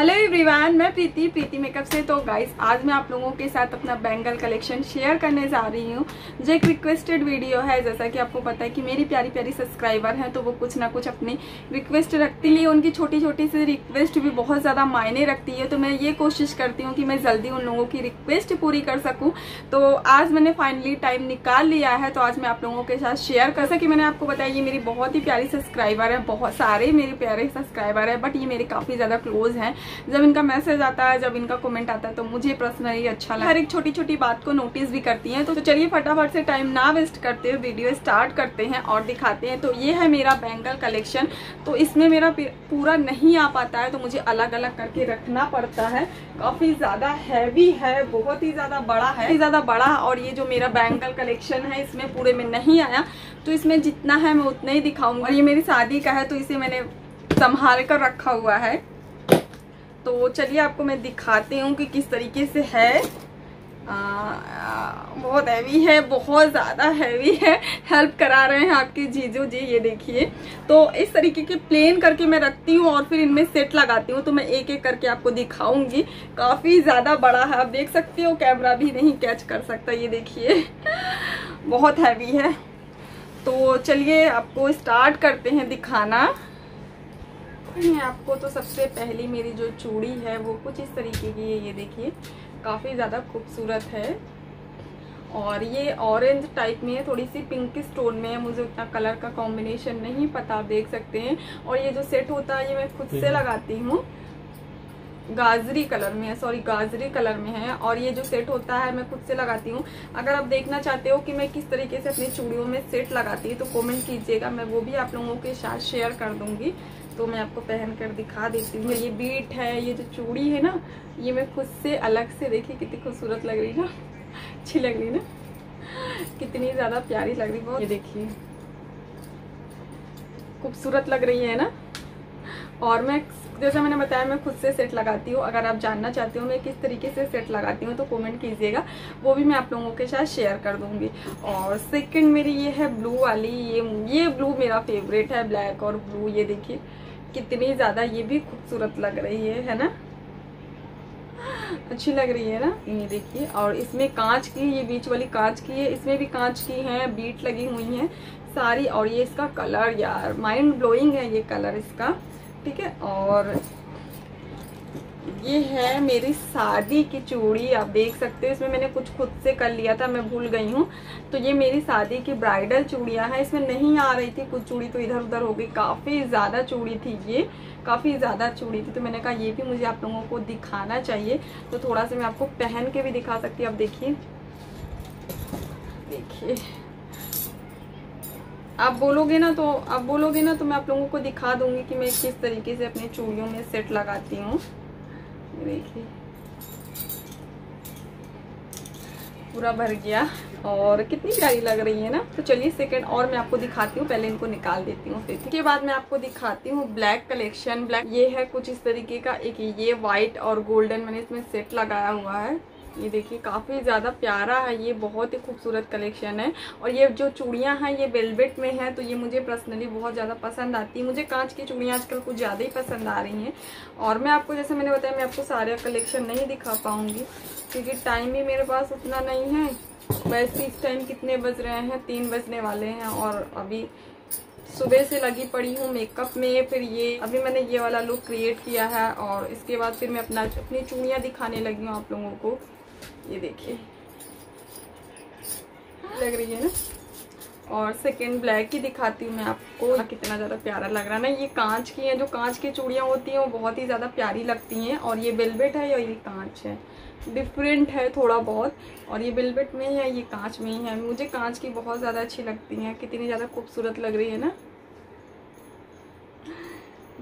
Hello everyone मैं प्रीति प्रीति makeup से। तो गाइस आज मैं आप लोगों के साथ अपना बैंगल कलेक्शन शेयर करने जा रही हूँ। जो एक रिक्वेस्टेड वीडियो है, जैसा कि आपको पता है कि मेरी प्यारी प्यारी सब्सक्राइबर हैं तो वो कुछ ना कुछ अपनी रिक्वेस्ट रखती है। उनकी छोटी छोटी सी रिक्वेस्ट भी बहुत ज़्यादा मायने रखती है। तो मैं ये कोशिश करती हूँ कि मैं जल्दी उन लोगों की रिक्वेस्ट पूरी कर सकूँ। तो आज मैंने फाइनली टाइम निकाल लिया है तो आज मैं आप लोगों के साथ शेयर कर सकी मैंने आपको बताया, ये मेरी बहुत ही प्यारी सब्सक्राइबर है, बहुत सारे मेरे प्यारे सब्सक्राइबर है बट ये मेरे काफ़ी ज़्यादा क्लोज हैं। जब इनका मैसेज आता है, जब इनका कमेंट आता है तो मुझे पर्सनली अच्छा लगता है हर एक छोटी छोटी बात को नोटिस भी करती हैं। तो चलिए फटाफट से टाइम ना वेस्ट करते हुए वीडियो स्टार्ट करते हैं और दिखाते हैं। तो ये है मेरा बैंगल कलेक्शन तो इसमें मेरा पूरा नहीं आ पाता है तो मुझे अलग अलग करके रखना पड़ता है। काफ़ी ज़्यादा हैवी है, बहुत ही ज़्यादा बड़ा है। ज़्यादा बड़ा और ये जो मेरा बैंगल कलेक्शन है, इसमें पूरे में नहीं आया। तो इसमें जितना है, मैं उतना ही दिखाऊँगा। ये मेरी शादी का है तो इसे मैंने संभाल कर रखा हुआ है। तो चलिए आपको मैं दिखाती हूँ कि किस तरीके से है। आ, आ, बहुत हैवी है बहुत ज़्यादा हैवी है। हेल्प करा रहे हैं आपके जीजू जी ये देखिए। तो इस तरीके के प्लेन करके मैं रखती हूँ और फिर इनमें सेट लगाती हूँ। तो मैं एक एक करके आपको दिखाऊँगी। काफ़ी ज़्यादा बड़ा है आप देख सकते हो कैमरा भी नहीं कैच कर सकता ये देखिए। बहुत हैवी है। तो चलिए आपको स्टार्ट करते हैं दिखाना। आपको तो सबसे पहली मेरी जो चूड़ी है वो कुछ इस तरीके की है ये देखिए। काफ़ी ज़्यादा खूबसूरत है। और ये ऑरेंज टाइप में है थोड़ी सी पिंक स्टोन में है। मुझे उतना कलर का कॉम्बिनेशन नहीं पता आप देख सकते हैं। और ये जो सेट होता है ये मैं खुद से लगाती हूँ। गाजरी कलर में है सॉरी गाजरी कलर में है। और ये जो सेट होता है मैं खुद से लगाती हूँ। अगर आप देखना चाहते हो कि मैं किस तरीके से अपनी चूड़ियों में सेट लगाती हूँ तो कमेंट कीजिएगा। मैं वो भी आप लोगों के साथ शेयर कर दूँगी। तो मैं आपको पहन कर दिखा देती हूँ। ये बीट है ये जो चूड़ी है ना ये मैं खुद से अलग से देखी कितनी खूबसूरत लग रही ना। अच्छी लग रही ना। कितनी ज़्यादा प्यारी लग रही बहुत। ये देखिए। खूबसूरत लग रही है ना। और मैं जैसा मैंने बताया, मैं खुद से सेट लगाती हूँ। अगर आप जानना चाहते हो मैं किस तरीके से सेट लगाती हूँ तो कमेंट कीजिएगा। वो भी मैं आप लोगों के साथ शेयर कर दूँगी। और सेकंड मेरी ये है ब्लू वाली, ये ये ब्लू मेरा फेवरेट है ब्लैक और ब्लू ये देखिए, कितनी ज़्यादा ये भी खूबसूरत लग रही है है ना? अच्छी लग रही है ना? ये देखिए, और इसमें कांच की, ये बीच वाली कांच की है। इसमें भी कांच की है बीट लगी हुई है सारी। और ये इसका कलर यार माइंड ब्लोइंग है ये कलर इसका। ठीक है? और ये है मेरी शादी की चूड़ी, आप देख सकते हो। इसमें मैंने कुछ खुद से कर लिया था, मैं भूल गई हूँ। तो ये मेरी शादी की ब्राइडल चूड़ियाँ हैं। इसमें नहीं आ रही थी कुछ चूड़ी तो इधर उधर हो गई। काफ़ी ज़्यादा चूड़ी थी ये, काफ़ी ज़्यादा चूड़ी थी। तो मैंने कहा, ये भी मुझे आप लोगों को दिखाना चाहिए। तो थोड़ा सा मैं आपको पहन के भी दिखा सकती आप देखिए। देखिए। आप बोलोगे ना तो आप बोलोगे ना तो मैं आप लोगों को दिखा दूँगी कि मैं किस तरीके से अपनी चूड़ियों में सेट लगाती हूँ। देखिए। पूरा भर गया और कितनी प्यारी लग रही है ना। तो चलिए सेकंड और मैं आपको दिखाती हूँ, पहले इनको निकाल देती हूँ फिर। उसके बाद मैं आपको दिखाती हूँ ब्लैक कलेक्शन ब्लैक ये है कुछ इस तरीके का, एक ये व्हाइट और गोल्डन मैंने इसमें सेट लगाया हुआ है। ये देखिए, काफ़ी ज़्यादा प्यारा है, ये बहुत ही खूबसूरत कलेक्शन है। और ये जो चूड़ियाँ हैं, ये वेलवेट में है तो ये मुझे पर्सनली बहुत ज़्यादा पसंद आती है। मुझे कांच की चूड़ियाँ आजकल कुछ ज़्यादा ही पसंद आ रही हैं। और मैं आपको, जैसे मैंने बताया, मैं आपको सारे कलेक्शन नहीं दिखा पाऊँगी, क्योंकि टाइम भी मेरे पास उतना नहीं है। वैसे इस टाइम कितने बज रहे हैं? तीन बजने वाले हैं, और अभी सुबह से लगी पड़ी हूँ मेकअप में। फिर ये, अभी मैंने ये वाला लुक क्रिएट किया है, और इसके बाद फिर मैं अपना, अपनी चूड़ियाँ दिखाने लगी हूँ आप लोगों को। ये देखिए। लग रही है ना? और सेकेंड ब्लैक ही दिखाती हूँ मैं आपको। कितना ज़्यादा प्यारा लग रहा है ना। ये कांच की हैं, जो कांच की चूड़ियाँ होती हैं, वो बहुत ही ज़्यादा प्यारी लगती हैं। और ये बेलबेट है या ये कांच है? डिफरेंट है थोड़ा बहुत। और ये बेलबेट में ही है, ये कांच में ही है। मुझे कांच की बहुत ज़्यादा अच्छी लगती हैं। कितनी ज़्यादा खूबसूरत लग रही है ना?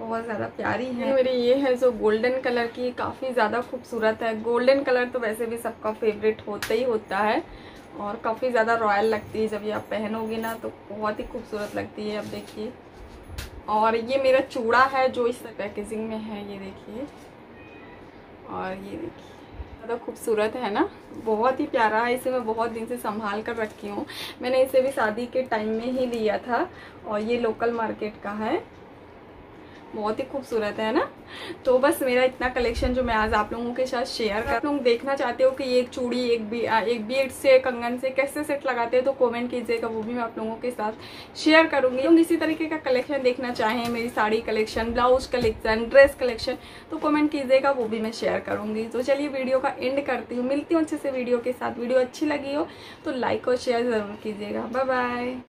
बहुत ज़्यादा प्यारी है। मेरी ये है जो गोल्डन कलर की, काफ़ी ज़्यादा खूबसूरत है। गोल्डन कलर तो वैसे भी सबका फेवरेट होता ही होता है और काफ़ी ज़्यादा रॉयल लगती है। जब ये आप पहनोगे ना तो बहुत ही खूबसूरत लगती है। अब देखिए। और ये मेरा चूड़ा है जो इस पैकेजिंग में है, ये देखिए। और ये देखिए। ज़्यादा खूबसूरत है ना? बहुत ही प्यारा है। इसे मैं बहुत दिन से संभाल कर रखी हूँ। मैंने इसे भी शादी के टाइम में ही लिया था और ये लोकल मार्केट का है। बहुत ही खूबसूरत है ना? तो बस मेरा इतना कलेक्शन जो मैं आज आप लोगों के साथ शेयर कर लोग देखना चाहते हो कि एक चूड़ी, एक बी एक बीट से, कंगन से कैसे सेट लगाते हैं तो कमेंट कीजिएगा, वो भी मैं आप लोगों के साथ शेयर करूँगी। लोग इसी तरीके का कलेक्शन देखना चाहें, मेरी sari collection blouse collection dress collection तो कॉमेंट कीजिएगा, वो भी मैं शेयर करूँगी। तो चलिए वीडियो का एंड करती हूँ। मिलती हूँ अच्छे से वीडियो के साथ। वीडियो अच्छी लगी हो तो लाइक और शेयर ज़रूर कीजिएगा। Bye bye